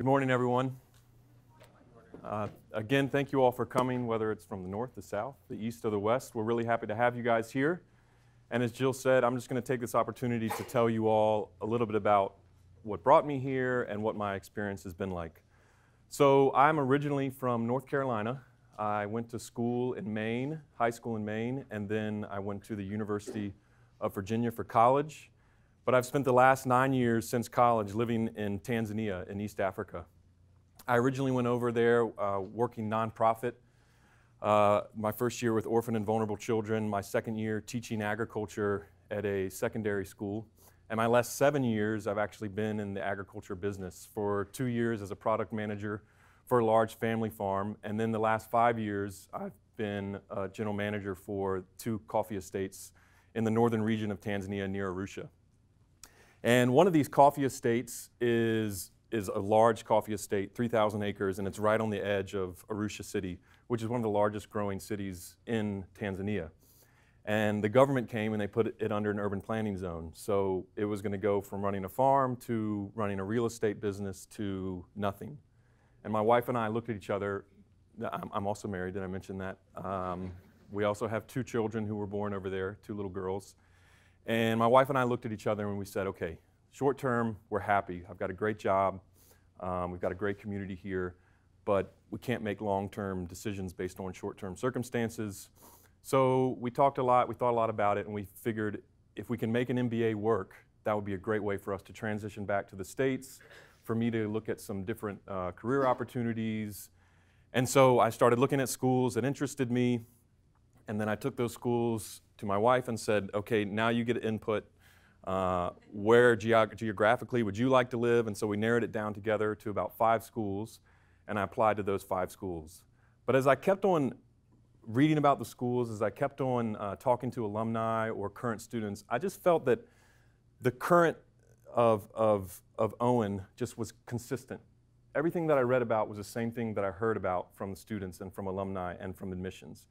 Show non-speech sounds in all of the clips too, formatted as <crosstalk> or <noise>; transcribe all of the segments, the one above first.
Good morning, everyone. Uh, again, thank you all for coming, whether it's from the north, the south, the east, or the west. We're really happy to have you guys here. And as Jill said, I'm just going to take this opportunity to tell you all a little bit about what brought me here and what my experience has been like. So, I'm originally from North Carolina. I went to school in Maine, high school in Maine, and then I went to the University of Virginia for college. But I've spent the last nine years since college living in Tanzania in East Africa. I originally went over there uh, working nonprofit. Uh, my first year with orphan and vulnerable children, my second year teaching agriculture at a secondary school. And my last seven years, I've actually been in the agriculture business for two years as a product manager for a large family farm. And then the last five years, I've been a general manager for two coffee estates in the northern region of Tanzania near Arusha. And one of these coffee estates is, is a large coffee estate, 3,000 acres, and it's right on the edge of Arusha City, which is one of the largest growing cities in Tanzania. And the government came and they put it under an urban planning zone. So it was going to go from running a farm to running a real estate business to nothing. And my wife and I looked at each other. I'm, also married, did I mention that? Um, we also have two children who were born over there, two little girls. And my wife and I looked at each other and we said, okay, short term, we're happy. I've got a great job. Um, we've got a great community here, but we can't make long term decisions based on short term circumstances. So we talked a lot, we thought a lot about it, and we figured if we can make an MBA work, that would be a great way for us to transition back to the States, for me to look at some different uh, career opportunities. And so I started looking at schools that interested me, and then I took those schools to my wife and said, okay, now you get input. Uh, where geog geographically would you like to live? And so we narrowed it down together to about five schools, and I applied to those five schools. But as I kept on reading about the schools, as I kept on uh, talking to alumni or current students, I just felt that the current of, of, of Owen just was consistent. Everything that I read about was the same thing that I heard about from the students and from alumni and from admissions.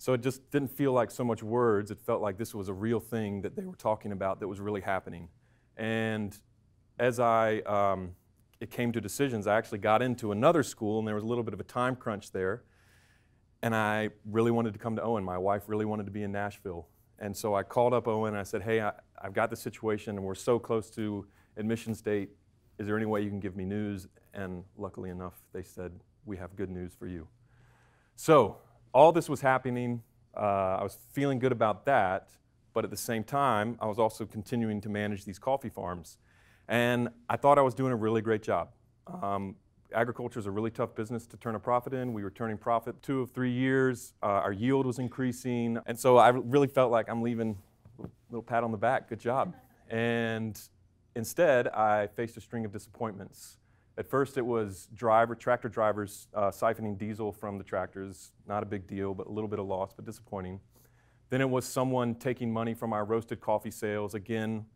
So it just didn't feel like so much words. It felt like this was a real thing that they were talking about that was really happening. And as I, um, it came to decisions, I actually got into another school, and there was a little bit of a time crunch there. And I really wanted to come to Owen. My wife really wanted to be in Nashville. And so I called up Owen and I said, Hey, I, have got this situation, and we're so close to admissions date. Is there any way you can give me news? And luckily enough, they said, We have good news for you. So all this was happening. Uh, I was feeling good about that, but at the same time, I was also continuing to manage these coffee farms. And I thought I was doing a really great job. Um, agriculture is a really tough business to turn a profit in. We were turning profit two of three years. Uh, our yield was increasing. And so I really felt like I'm leaving a little pat on the back, good job. And instead, I faced a string of disappointments. At first, it was driver, tractor drivers uh, siphoning diesel from the tractors. Not a big deal, but a little bit of loss, but disappointing. Then it was someone taking money from our roasted coffee sales. Again,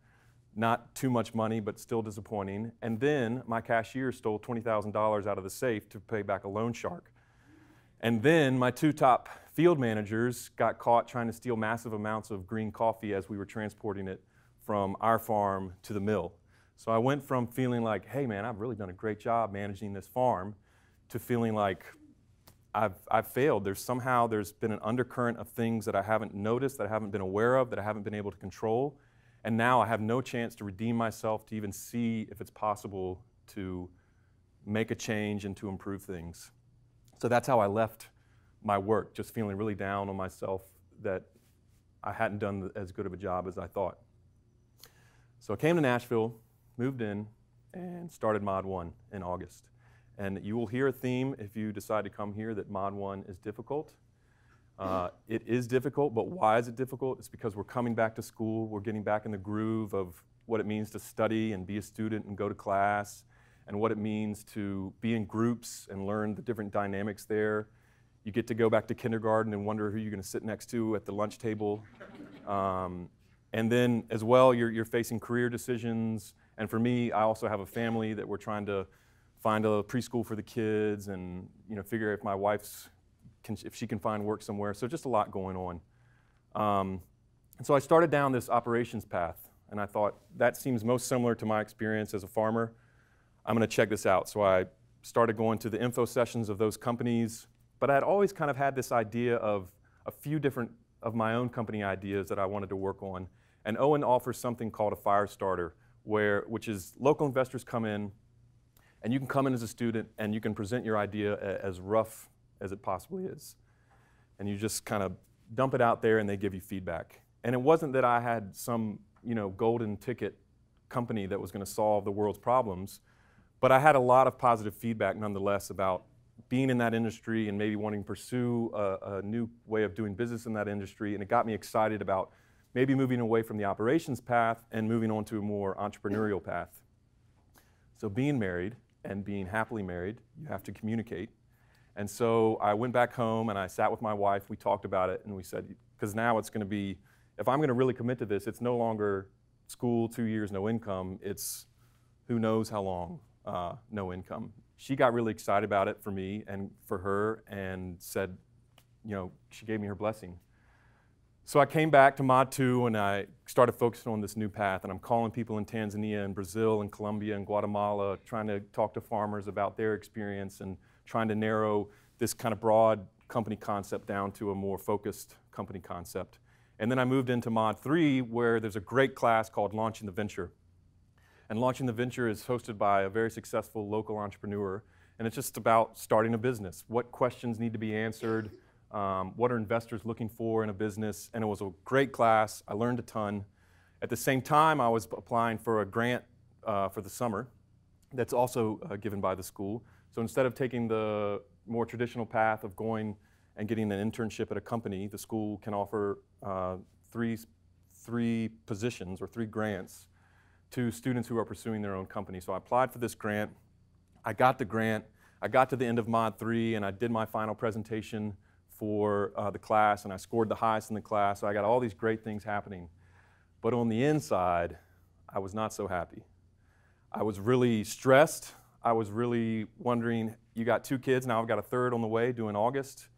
not too much money, but still disappointing. And then my cashier stole $20,000 out of the safe to pay back a loan shark. And then my two top field managers got caught trying to steal massive amounts of green coffee as we were transporting it from our farm to the mill. So I went from feeling like, hey man, I've really done a great job managing this farm, to feeling like I've, I've failed. There's somehow there's been an undercurrent of things that I haven't noticed, that I haven't been aware of, that I haven't been able to control. And now I have no chance to redeem myself, to even see if it's possible to make a change and to improve things. So that's how I left my work, just feeling really down on myself that I hadn't done as good of a job as I thought. So I came to Nashville moved in, and started Mod 1 in August. And you will hear a theme if you decide to come here that Mod 1 is difficult. Uh, it is difficult, but why is it difficult? It's because we're coming back to school, we're getting back in the groove of what it means to study and be a student and go to class, and what it means to be in groups and learn the different dynamics there. You get to go back to kindergarten and wonder who you're going to sit next to at the lunch table. Um, and then, as well, you're, you're facing career decisions and for me, I also have a family that we're trying to find a preschool for the kids and you know figure if my wife's can, if she can find work somewhere. So just a lot going on. Um, and so I started down this operations path, and I thought that seems most similar to my experience as a farmer. I'm going to check this out. So I started going to the info sessions of those companies, but I had always kind of had this idea of a few different of my own company ideas that I wanted to work on. And Owen offers something called a fire starter, where, which is local investors come in, and you can come in as a student and you can present your idea as rough as it possibly is. And you just kind of dump it out there and they give you feedback. And it wasn't that I had some, you know, golden ticket company that was going to solve the world's problems, but I had a lot of positive feedback nonetheless about being in that industry and maybe wanting to pursue a, a new way of doing business in that industry. And it got me excited about maybe moving away from the operations path and moving on to a more entrepreneurial path. So being married and being happily married, you have to communicate. And so I went back home and I sat with my wife. We talked about it and we said, because now it's going to be, if I'm going to really commit to this, it's no longer school, two years, no income. It's who knows how long, uh, no income. She got really excited about it for me and for her and said, you know, she gave me her blessing. So I came back to Mod 2 and I started focusing on this new path. And I'm calling people in Tanzania and Brazil and Colombia and Guatemala, trying to talk to farmers about their experience and trying to narrow this kind of broad company concept down to a more focused company concept. And then I moved into Mod 3, where there's a great class called Launching the Venture. And Launching the Venture is hosted by a very successful local entrepreneur. And it's just about starting a business. What questions need to be answered? Um, what are investors looking for in a business, and it was a great class. I learned a ton. At the same time, I was applying for a grant uh, for the summer that's also uh, given by the school. So instead of taking the more traditional path of going and getting an internship at a company, the school can offer uh, three, three positions or three grants to students who are pursuing their own company. So I applied for this grant. I got the grant. I got to the end of Mod 3 and I did my final presentation for uh, the class, and I scored the highest in the class. So I got all these great things happening. But on the inside, I was not so happy. I was really stressed. I was really wondering, you got two kids, now I've got a third on the way due in August.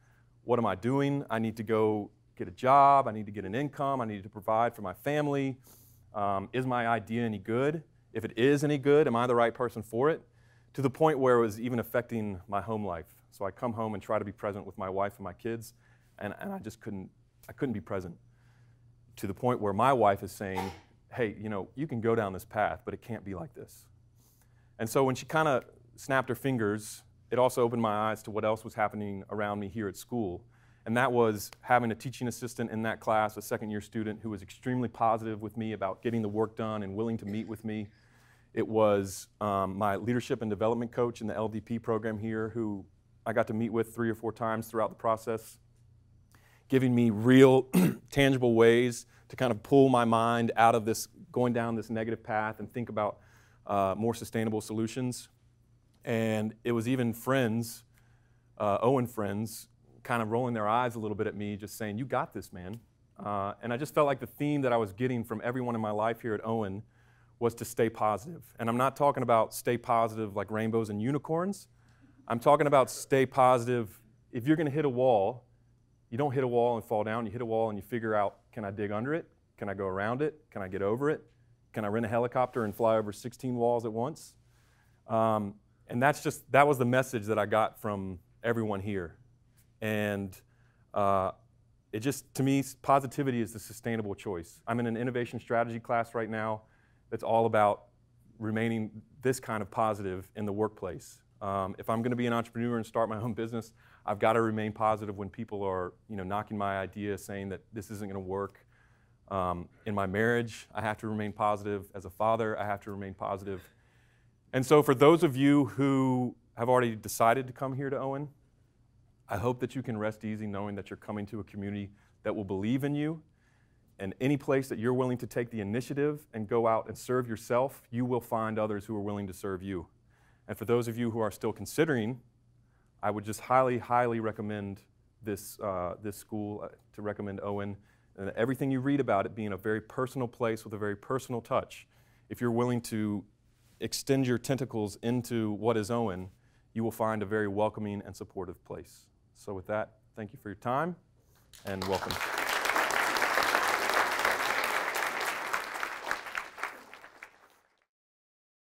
What am I doing? I need to go get a job. I need to get an income. I need to provide for my family. Um, is my idea any good? If it is any good, am I the right person for it? To the point where it was even affecting my home life. So I come home and try to be present with my wife and my kids, and, and I just couldn't, I couldn't be present to the point where my wife is saying, hey, you know, you can go down this path, but it can't be like this. And so when she kind of snapped her fingers, it also opened my eyes to what else was happening around me here at school. And that was having a teaching assistant in that class, a second year student who was extremely positive with me about getting the work done and willing to meet with me. It was um, my leadership and development coach in the LDP program here who I got to meet with three or four times throughout the process, giving me real, <clears throat> tangible ways to kind of pull my mind out of this, going down this negative path and think about uh, more sustainable solutions. And it was even friends, uh, Owen friends, kind of rolling their eyes a little bit at me, just saying, You got this, man. Uh, and I just felt like the theme that I was getting from everyone in my life here at Owen was to stay positive. And I'm not talking about stay positive like rainbows and unicorns. I'm talking about stay positive. If you're going to hit a wall, you don't hit a wall and fall down. You hit a wall and you figure out can I dig under it? Can I go around it? Can I get over it? Can I rent a helicopter and fly over 16 walls at once? Um, and that's just, that was the message that I got from everyone here. And uh, it just, to me, positivity is the sustainable choice. I'm in an innovation strategy class right now that's all about remaining this kind of positive in the workplace. Um, if I'm going to be an entrepreneur and start my <laughs> own business, I've got to remain positive when people are, you know, knocking my idea, saying that this isn't going to work. Um, in my marriage, I have to remain positive. As a father, I have to remain positive. And so, for those of you who have already decided to come here to Owen, I hope that you can rest easy knowing that you're coming to a community that will believe in you. And any place that you're willing to take the initiative and go out and serve yourself, you will find others who are willing to serve you. And for those of you who are still considering, I would just highly, highly recommend this, uh, this school, uh, to recommend Owen. And everything you read about it being a very personal place with a very personal touch. If you're willing to extend your tentacles into what is Owen, you will find a very welcoming and supportive place. So, with that, thank you for your time and welcome.